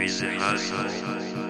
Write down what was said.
Crazy hustle.